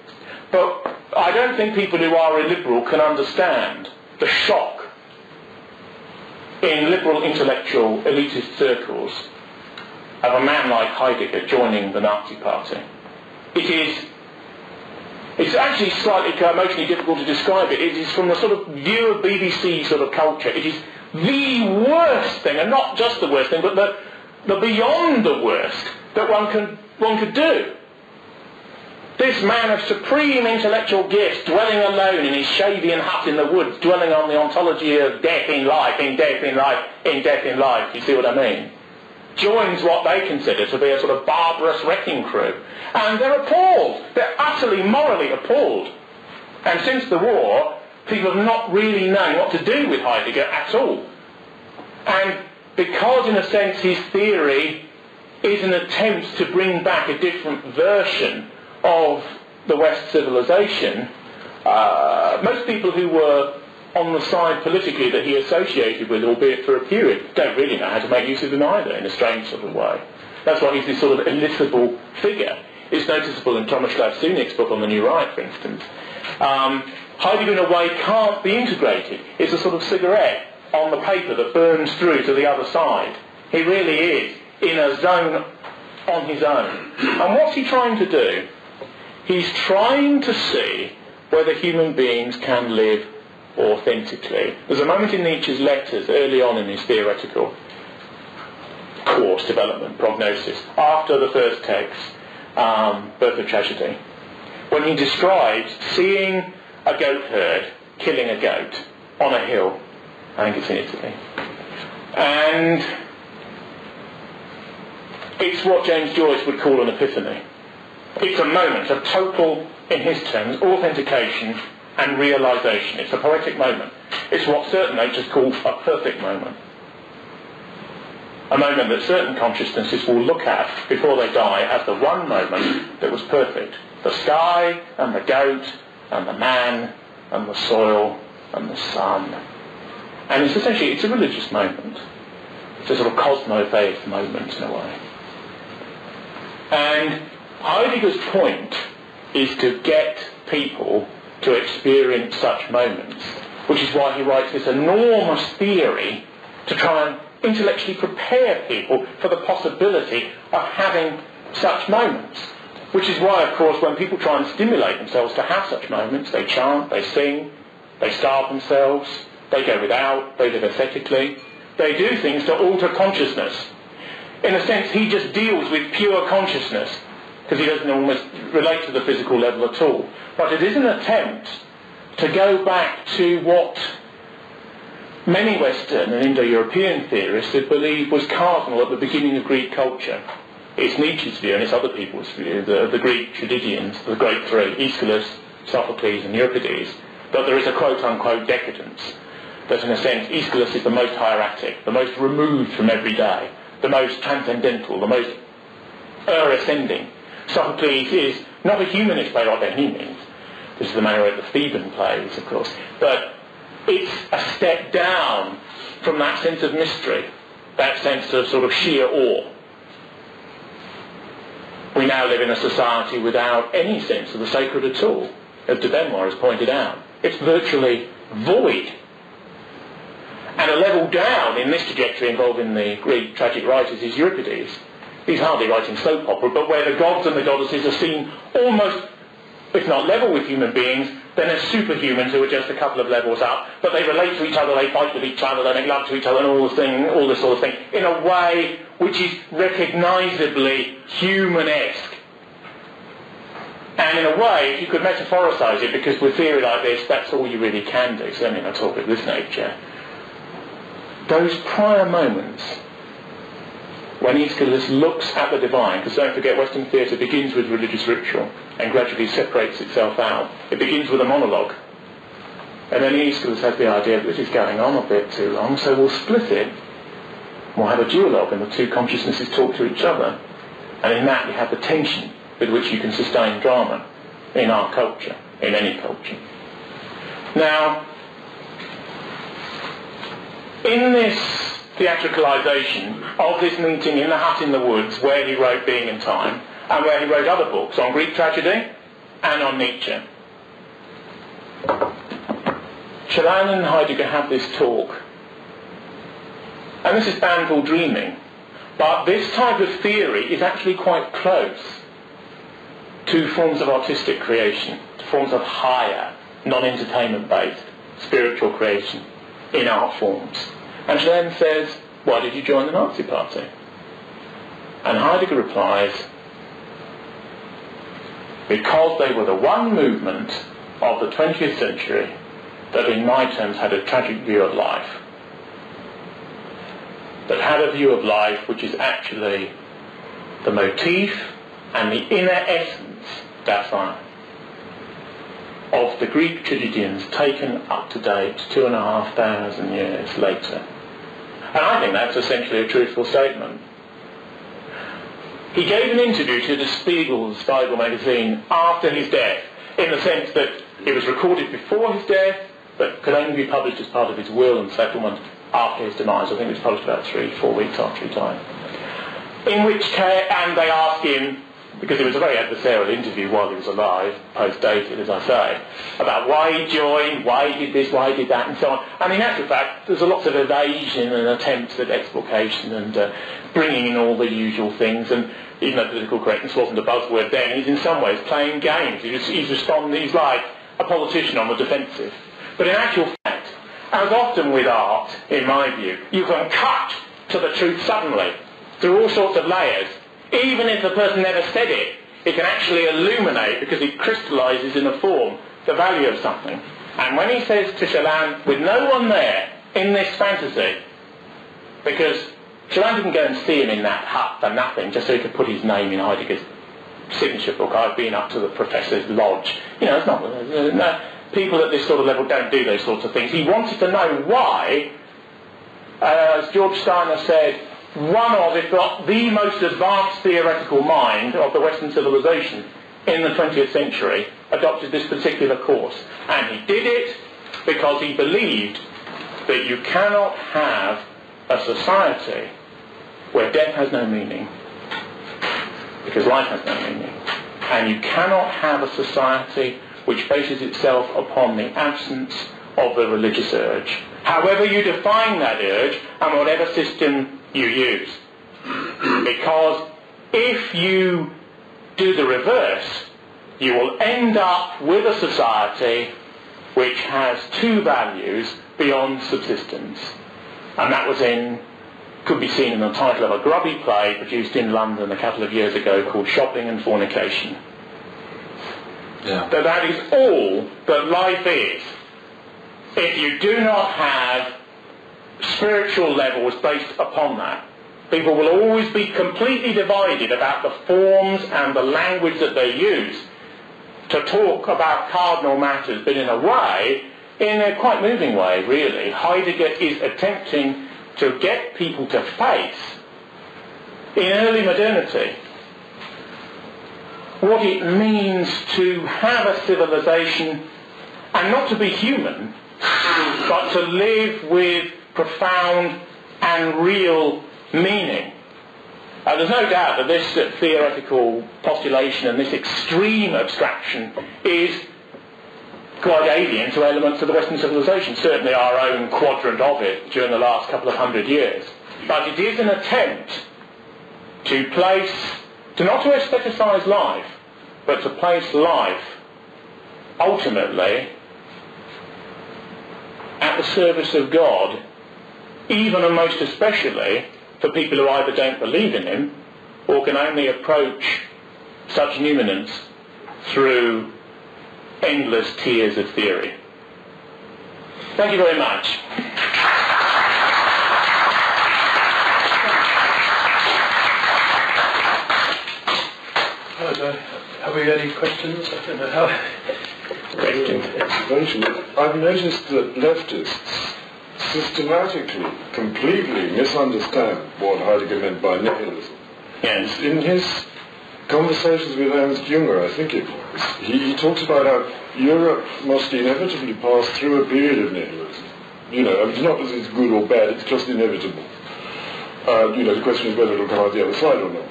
But I don't think people who are illiberal can understand the shock in liberal intellectual elitist circles of a man like Heidegger joining the Nazi party. It is it's actually slightly uh, emotionally difficult to describe it. It is from the sort of view of BBC sort of culture. It is the worst thing, and not just the worst thing, but the, the beyond the worst that one can one could do. This man of supreme intellectual gifts, dwelling alone in his Shavian hut in the woods, dwelling on the ontology of death in life, in death in life, in death in life, you see what I mean? Joins what they consider to be a sort of barbarous wrecking crew. And they're appalled. They're utterly morally appalled. And since the war, people have not really known what to do with Heidegger at all. And because, in a sense, his theory is an attempt to bring back a different version of the West civilization, uh, most people who were on the side politically that he associated with, albeit for a period, don't really know how to make use of him either, in a strange sort of way. That's why he's this sort of elicible figure. It's noticeable in Tomislav Sunic's book on the New Right, for instance. Um, Heidegger in a way can't be integrated. It's a sort of cigarette on the paper that burns through to the other side. He really is in a zone on his own. And what's he trying to do? He's trying to see whether human beings can live authentically. There's a moment in Nietzsche's letters early on in his theoretical course, development, prognosis, after the first text, um, Birth of Tragedy, when he describes seeing a goat herd killing a goat on a hill. I think it's in Italy. And it's what James Joyce would call an epiphany. It's a moment of total, in his terms, authentication and realization. It's a poetic moment. It's what certain natures call a perfect moment. A moment that certain consciousnesses will look at before they die as the one moment that was perfect. The sky and the goat and the man and the soil and the sun. And it's essentially, it's a religious moment. It's a sort of cosmo-faith moment in a way. And Heidegger's point is to get people to experience such moments, which is why he writes this enormous theory to try and intellectually prepare people for the possibility of having such moments. Which is why, of course, when people try and stimulate themselves to have such moments, they chant, they sing, they starve themselves, they go without, they live ascetically. They do things to alter consciousness. In a sense, he just deals with pure consciousness because he doesn't almost relate to the physical level at all. But it is an attempt to go back to what many Western and Indo-European theorists had believed was cardinal at the beginning of Greek culture. It's Nietzsche's view and it's other people's view, the, the Greek tragedians, the great three, Aeschylus, Sophocles and Euripides, that there is a quote-unquote decadence. That in a sense Aeschylus is the most hieratic, the most removed from everyday, the most transcendental, the most earth-ascending. Sophocles is not a humanist playwright by any means. This is the manner of the Theban plays, of course. But it's a step down from that sense of mystery, that sense of sort of sheer awe. We now live in a society without any sense of the sacred at all, as de Benoist has pointed out. It's virtually void. And a level down in this trajectory involving the Greek tragic writers is Euripides. He's hardly writing soap opera, but where the gods and the goddesses are seen almost, if not level with human beings, then as superhumans who are just a couple of levels up, but they relate to each other, they fight with each other, they make love to each other, and all the thing, all this sort of thing, in a way which is recognisably human-esque. And in a way, if you could metaphoricise it, because with theory like this, that's all you really can do, certainly in a talk of this nature. Those prior moments when Aeschylus looks at the divine, because don't forget Western theatre begins with religious ritual and gradually separates itself out. It begins with a monologue. And then Aeschylus has the idea that this is going on a bit too long, so we'll split it. We'll have a duologue and the two consciousnesses talk to each other. And in that you have the tension with which you can sustain drama in our culture, in any culture. Now, in this theatricalisation of this meeting in the hut in the woods where he wrote Being and Time and where he wrote other books on Greek tragedy and on Nietzsche. Celan and Heidegger have this talk. And this is Banville dreaming. But this type of theory is actually quite close to forms of artistic creation, to forms of higher, non-entertainment based spiritual creation in art forms. And then says, why did you join the Nazi Party? And Heidegger replies, because they were the one movement of the 20th century that in my terms had a tragic view of life. That had a view of life which is actually the motif and the inner essence, that's right, of the Greek tragedians taken up to date two and a half thousand years later. And I think that's essentially a truthful statement. He gave an interview to the Spiegel's Bible magazine after his death, in the sense that it was recorded before his death, but could only be published as part of his will and settlement after his demise. I think it was published about three, four weeks after he died. In which case, and they asked him, because it was a very adversarial interview while he was alive, post-dated, as I say, about why he joined, why he did this, why he did that, and so on. And in actual fact, there's a lot of evasion and attempts at explication and uh, bringing in all the usual things. And even though political correctness wasn't a buzzword then, he's in some ways playing games. He's, he's responding, he's like a politician on the defensive. But in actual fact, as often with art, in my view, you can cut to the truth suddenly through all sorts of layers. Even if the person never said it, it can actually illuminate because it crystallizes in a form the value of something. And when he says to Celan, with no one there in this fantasy, because Celan didn't go and see him in that hut for nothing, just so he could put his name in Heidegger's signature book. I've been up to the professor's lodge. You know, it's not... No, people at this sort of level don't do those sorts of things. He wanted to know why, uh, as George Steiner said, one of, if not the most advanced theoretical mind of the Western civilization in the 20th century, adopted this particular course. And he did it because he believed that you cannot have a society where death has no meaning, because life has no meaning. And you cannot have a society which bases itself upon the absence of the religious urge. However you define that urge and whatever system you use. Because if you do the reverse, you will end up with a society which has two values beyond subsistence. And that was in, could be seen in the title of a grubby play produced in London a couple of years ago called Shopping and Fornication. Yeah. That that is all that life is. If you do not have spiritual level levels based upon that, people will always be completely divided about the forms and the language that they use to talk about cardinal matters, but in a way, in a quite moving way, really, Heidegger is attempting to get people to face, in early modernity, what it means to have a civilization and not to be human, but to live with profound and real meaning. Uh, there's no doubt that this uh, theoretical postulation and this extreme abstraction is quite alien to elements of the Western civilization, certainly our own quadrant of it during the last couple of hundred years. But it is an attempt to place, to not to aestheticize life, but to place life ultimately at the service of God, even and most especially for people who either don't believe in him or can only approach such numinence through endless tiers of theory. Thank you very much. Have we any questions? I don't know how. Question. I've noticed that leftists systematically, completely misunderstand what Heidegger meant by nihilism. Yes. In his conversations with Ernst Junger, I think it was, he, he talks about how Europe must inevitably pass through a period of nihilism. You know, I mean, it's not that it's good or bad, it's just inevitable. Uh, you know, the question is whether it'll come out the other side or not.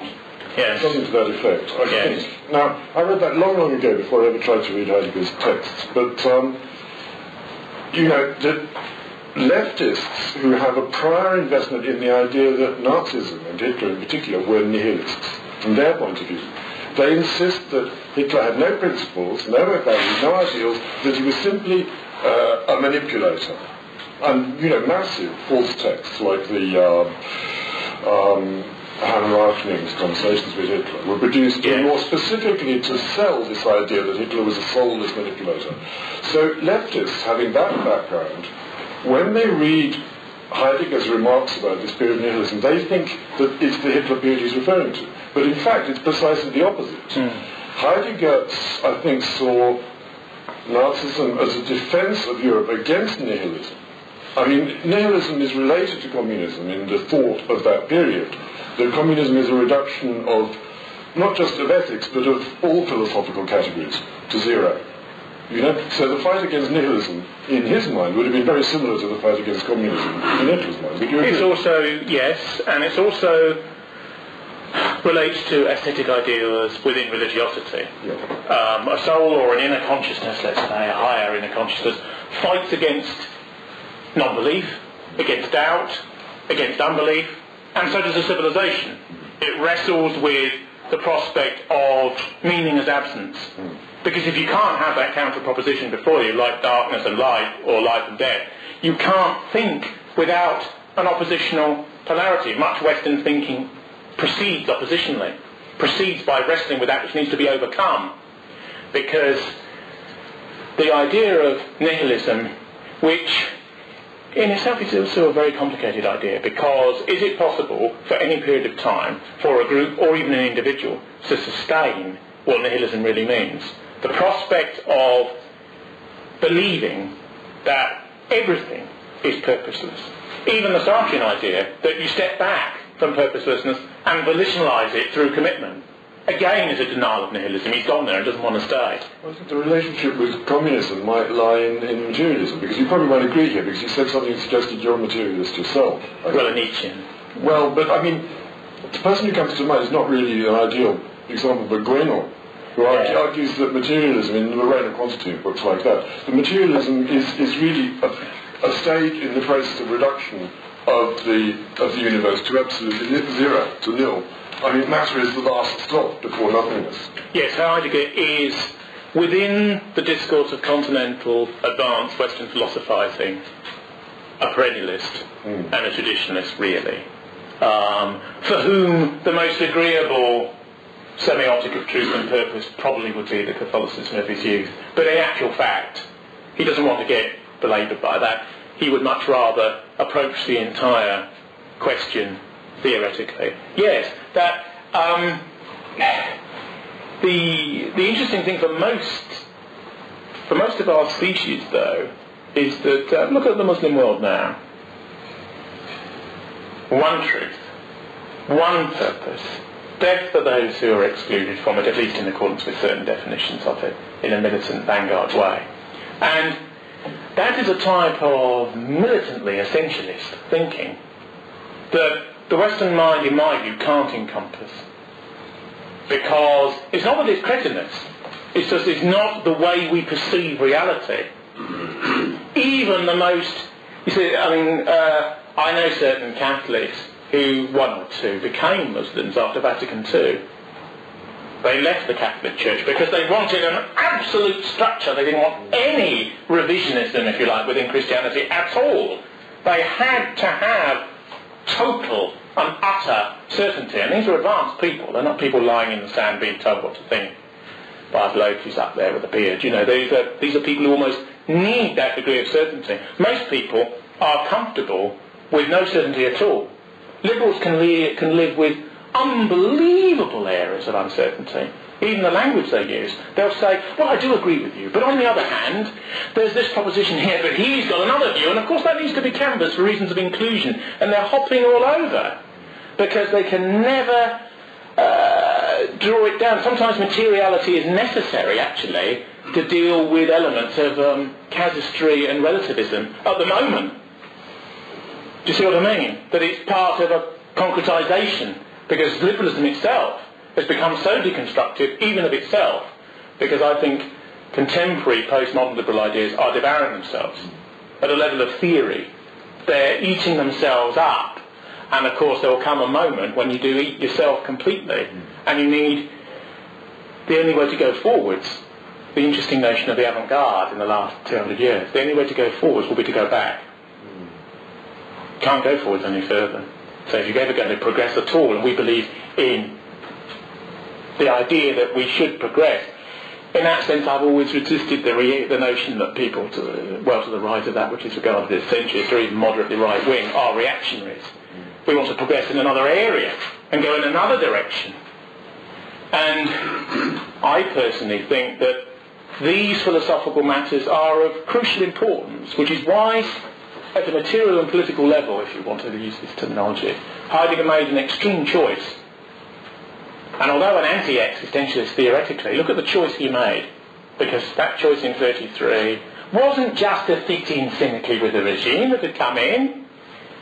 Yes. Something to that effect, I yes. think. Now, I read that long, long ago before I ever tried to read Heidegger's texts, but, um, you know, the, leftists who have a prior investment in the idea that Nazism, and Hitler in particular, were nihilists, from their point of view. They insist that Hitler had no principles, no values, no ideals, that he was simply uh, a manipulator. And, you know, massive false texts like the uh, um, Hermann Rauschning's conversations with Hitler were produced yes. more specifically to sell this idea that Hitler was a soulless manipulator. So leftists, having that background, when they read Heidegger's remarks about this period of nihilism, they think that it's the Hitler period he's referring to. But in fact, it's precisely the opposite. Mm. Heidegger, I think, saw Nazism as a defense of Europe against nihilism. I mean, nihilism is related to communism in the thought of that period. That communism is a reduction of not just of ethics, but of all philosophical categories to zero. You know? So the fight against nihilism, in his mind, would have been very similar to the fight against communism in Hitler's mind. It's also, yes, and it's also relates to aesthetic ideals within religiosity. Um, a soul or an inner consciousness, let's say, a higher inner consciousness, fights against non-belief, against doubt, against unbelief, and so does a civilization. It wrestles with the prospect of meaning as absence. Because if you can't have that counter proposition before you, like darkness and light, or life and death, you can't think without an oppositional polarity. Much Western thinking proceeds oppositionally, proceeds by wrestling with that which needs to be overcome. Because the idea of nihilism, which in itself is also a very complicated idea because is it possible for any period of time for a group or even an individual to sustain what nihilism really means? The prospect of believing that everything is purposeless. Even the Sartrean idea that you step back from purposelessness and volitionalize it through commitment. Again is a denial of nihilism. He's gone there and doesn't want to stay. I think the relationship with communism might lie in, in materialism, because you probably won't agree here, because you said something that suggested you're a materialist yourself. Well, a Nietzschean. Well, but I mean, the person who comes to mind is not really an ideal example, but Guénon, who argue- Yeah. argues that materialism, in the reign of quantity and books like that, the materialism is, is really a, a stage in the process of reduction of the of the universe to absolutely zero, to nil. I mean, matter is the last stop before nothingness. Yes, Heidegger is within the discourse of continental advanced Western philosophizing a perennialist and a traditionalist, really, um, for whom the most agreeable semiotic of truth and purpose probably would be the Catholicism of his youth. But in actual fact, he doesn't want to get belaboured by that. He would much rather approach the entire question theoretically. Yes, that um, the the interesting thing for most for most of our species, though, is that uh, look at the Muslim world now. One truth, one purpose. Death for those who are excluded from it, at least in accordance with certain definitions of it, in a militant vanguard way. And that is a type of militantly essentialist thinking that the Western mind, in my view, can't encompass. Because it's not that it's cretinous, it's just it's not the way we perceive reality. [CLEARS THROAT] Even the most, you see, I mean, uh, I know certain Catholics who, one or two, became Muslims after Vatican II. They left the Catholic Church because they wanted an absolute structure. They didn't want any revisionism, if you like, within Christianity at all. They had to have total and utter certainty. And these are advanced people. They're not people lying in the sand being told what to think by a bloke who's up there with a beard. You know, these are, these are people who almost need that degree of certainty. Most people are comfortable with no certainty at all. Liberals can, li- can live with unbelievable areas of uncertainty. Even the language they use. They'll say, well, I do agree with you, but on the other hand, there's this proposition here, but he's got another view, and of course that needs to be canvassed for reasons of inclusion, and they're hopping all over because they can never uh, draw it down. Sometimes materiality is necessary, actually, to deal with elements of um, casuistry and relativism at the moment. Do you see what I mean? That it's part of a concretisation, because liberalism itself has become so deconstructive, even of itself, because I think contemporary postmodern liberal ideas are devouring themselves at a level of theory. They're eating themselves up. And of course, there will come a moment when you do eat yourself completely, and you need the only way to go forwards. The interesting notion of the avant-garde in the last 200 years. The only way to go forwards will be to go back. Can't go forwards any further. So if you're ever going to progress at all, and we believe in the idea that we should progress, in that sense, I've always resisted the, re- the notion that people, to the, well to the right of that which is regarded as centrist or even moderately right wing, are reactionaries. We want to progress in another area and go in another direction. And I personally think that these philosophical matters are of crucial importance, which is why, at a material and political level, if you want to use this terminology, Heidegger made an extreme choice. And although an anti-existentialist theoretically, look at the choice he made, because that choice in 33 wasn't just a fit in cynically with the regime that had come in.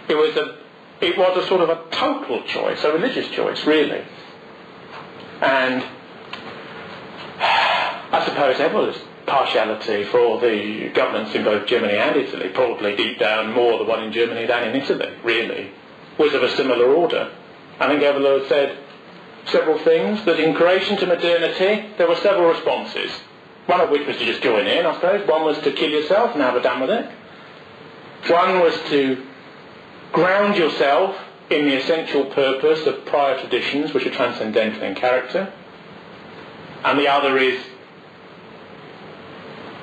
It was a, it was a sort of a total choice, a religious choice, really. And [SIGHS] I suppose was partiality for the governments in both Germany and Italy, probably deep down more the one in Germany than in Italy, really, was of a similar order. I think Evola said several things, that in creation to modernity there were several responses. One of which was to just join in, I suppose. One was to kill yourself and have a done with it. One was to ground yourself in the essential purpose of prior traditions which are transcendental in character. And the other is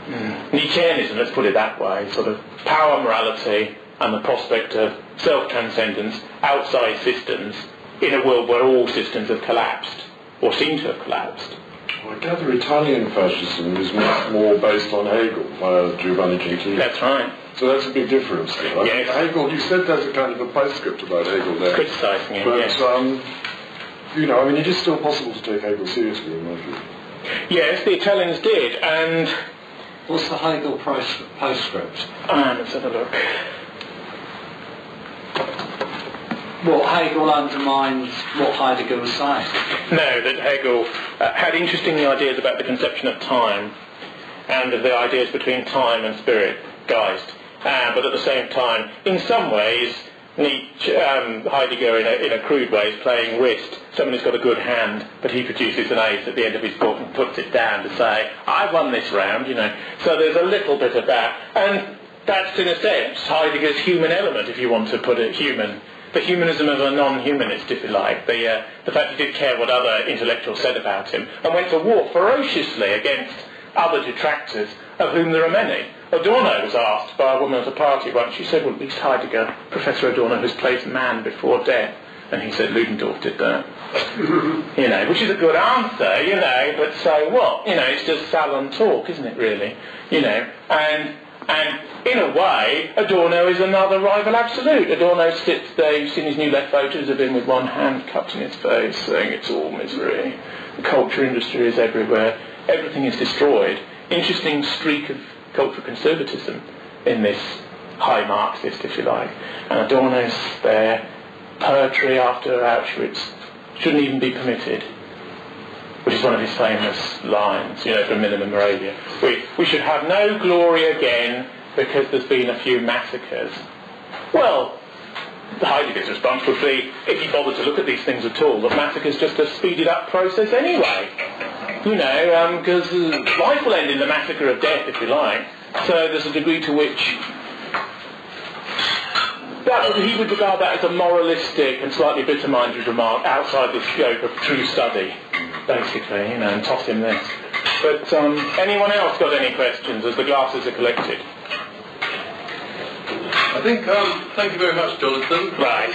mm, Nietzscheanism, let's put it that way, sort of power morality and the prospect of self-transcendence outside systems in a world where all systems have collapsed, or seem to have collapsed. Well, I gather Italian fascism is much more based on Hegel via Giovanni Gentile. That's right. So that's a big difference. There. Yes. Hegel, you said there's a kind of a postscript about Hegel there. Criticising him, But, yes. um, you know, I mean, it is still possible to take Hegel seriously, in my view. Yes, the Italians did, and What's the Hegel post- postscript? um, let's have a look. Well, Hegel undermines what Heidegger was saying. No, that Hegel uh, had interesting ideas about the conception of time and of the ideas between time and spirit, Geist. Uh, but at the same time, in some ways, Nietzsche, um, Heidegger, in a, in a crude way, is playing whist. Someone who's got a good hand, but he produces an ace at the end of his book and puts it down to say, I've won this round, you know. So there's a little bit of that. And that's, in a sense, Heidegger's human element, if you want to put it human. The humanism of a non-humanist, if you like. The, uh, the fact he did care what other intellectuals said about him and went to war ferociously against other detractors, of whom there are many. Adorno was asked by a woman at a party once, she said, well, at least Heidegger, Professor Adorno, has placed man before death. And he said, Ludendorff did that. [LAUGHS] you know, which is a good answer, you know, but so what? You know, it's just salon talk, isn't it, really? You know, and and in a way, Adorno is another rival absolute. Adorno sits there, you've seen his new left photos of him with one hand cupped in his face, saying it's all misery. The culture industry is everywhere. Everything is destroyed. Interesting streak of cultural conservatism in this high Marxist, if you like. And Adorno's there. Poetry after Auschwitz shouldn't even be permitted which is one of his famous lines, you know, from Minima Moralia. We, we should have no glory again because there's been a few massacres. Well, Heidegger's response would be, if you bother to look at these things at all, that massacre's just a speeded up process anyway. You know, because life will end in the massacre of death, if you like. So there's a degree to which that would, he would regard that as a moralistic and slightly bitter-minded remark outside the scope of true study, basically, you know, and toss him this. But um, anyone else got any questions as the glasses are collected? I think, um, thank you very much, Jonathan. Right.